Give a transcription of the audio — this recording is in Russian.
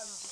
Yan.